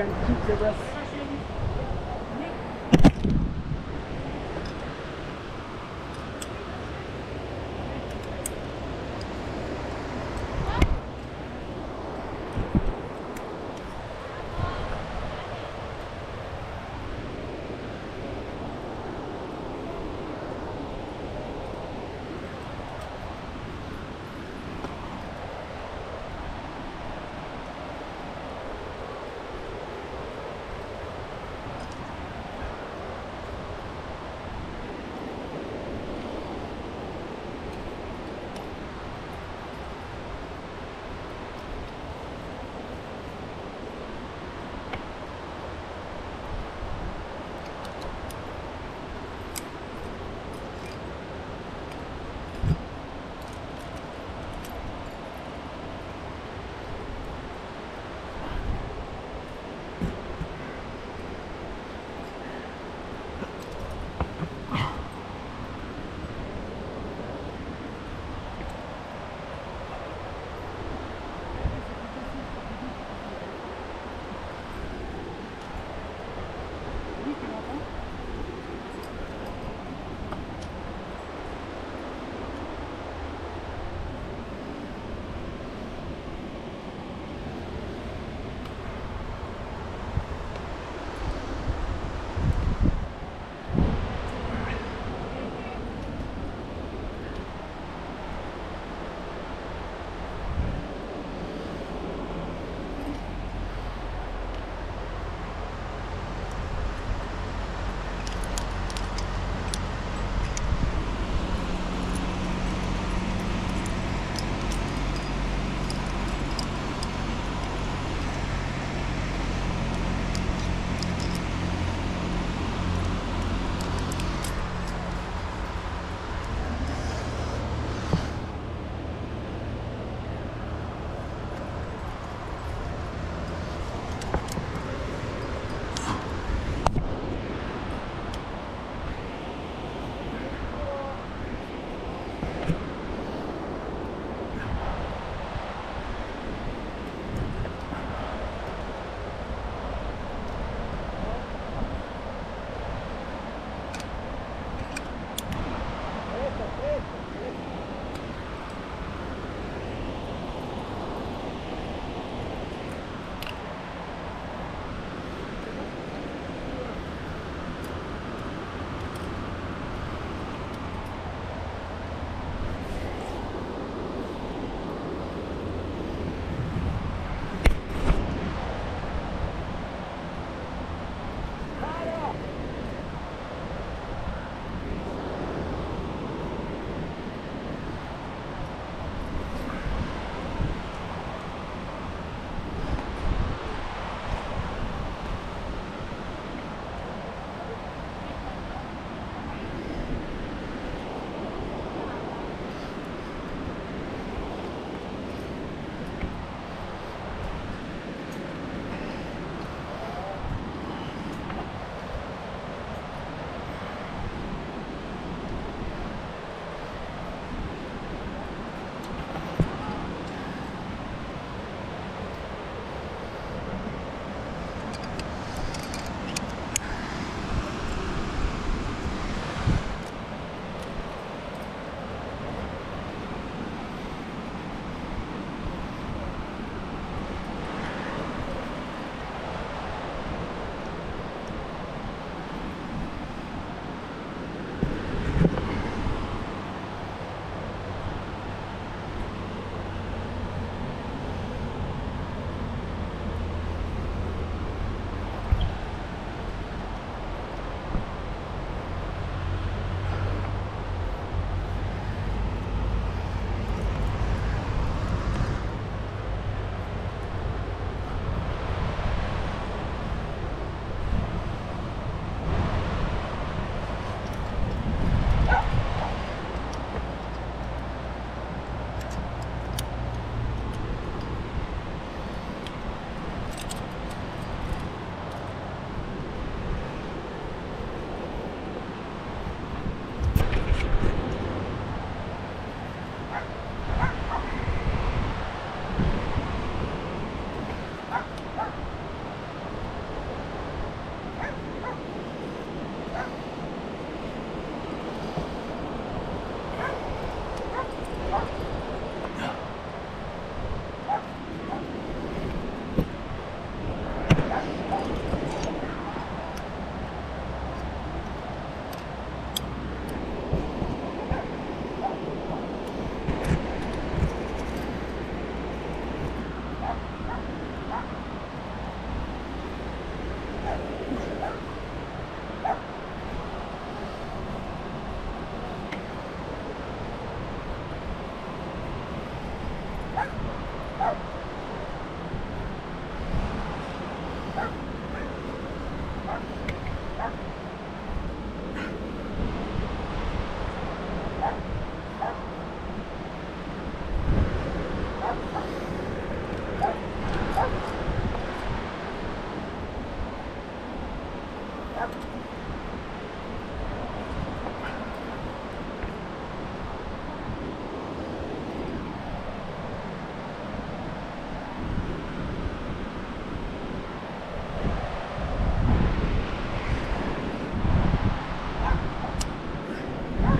can keep the rest.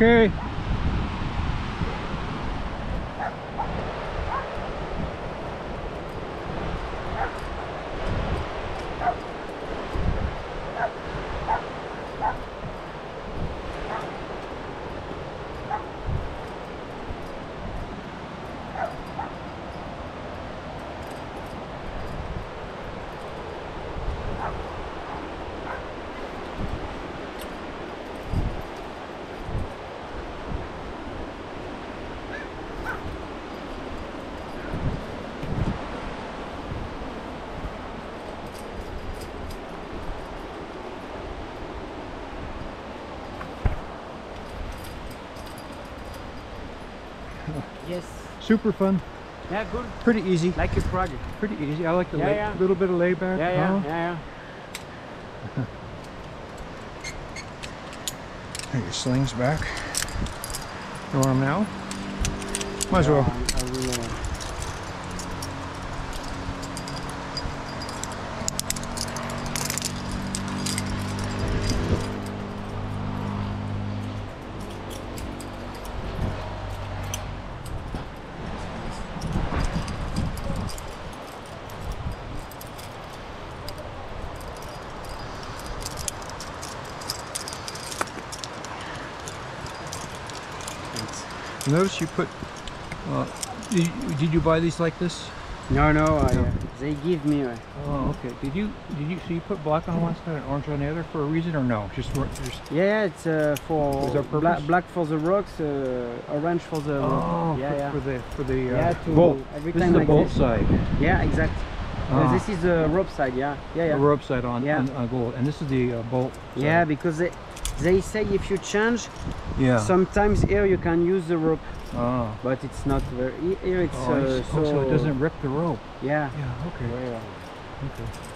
Okay. Super fun. Yeah, good. Pretty easy. Like a project. Pretty easy. I like the Yeah, yeah. little bit of layback. Yeah, yeah, huh? yeah, yeah. Put your slings back. You want them now? Might as well. Notice you put. Uh, did, you, did you buy these like this? No, no, I, No. uh, they give me. Uh, Oh, okay. Did you did you so you put black on one side and orange on the other for a reason or no? Just, just yeah, it's uh, for Is there purpose? black for the rocks, uh, orange for the. oh yeah, for, yeah. for the for the uh, yeah, to bolt. every This time is the like bolt this. side. Yeah, exact. Uh, Ah. this is the rope side. Yeah, yeah, yeah. The rope side on, Yeah. on, on gold, and this is the uh, bolt. side. Yeah, because they, they say if you change, Yeah. sometimes here you can use the rope, oh. but it's not very. Here it's Oh, uh, see. Oh, so it doesn't rip the rope. Yeah. Yeah. Okay. Yeah, yeah. Okay.